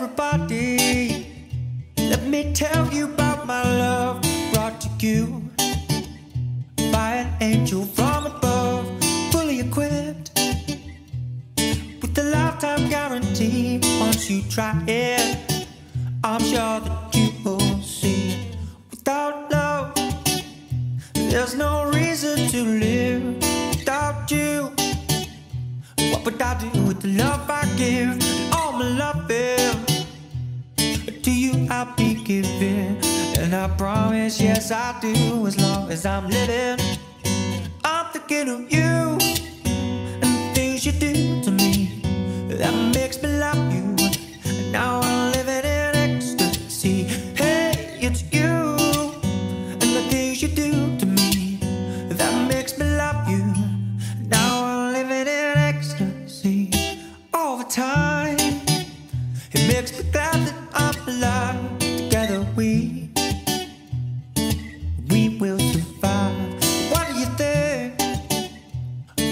everybody. Let me tell you about my love brought to you by an angel from above, fully equipped with a lifetime guarantee. Once you try it, I'm sure that you will see. Without love, there's no reason to live. Without you, what would I do with the love I give? All my loving I promise, yes, I do, as long as I'm living. I'm thinking of you and the things you do to me that makes me love you. And now I'm living in ecstasy. Hey, it's you and the things you do to me that makes me love you. Now I'm living in ecstasy all the time. It makes me glad that I'm alive. Together we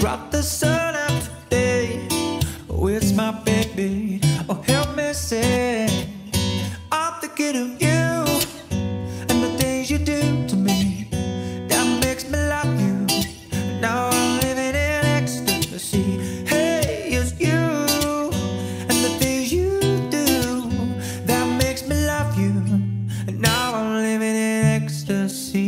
Rock the sun out today. My baby. Oh, help me. I'm thinking of you and the things you do to me. That makes me love you. Now I'm living in ecstasy. Hey, it's you and the things you do that makes me love you. Now I'm living in ecstasy.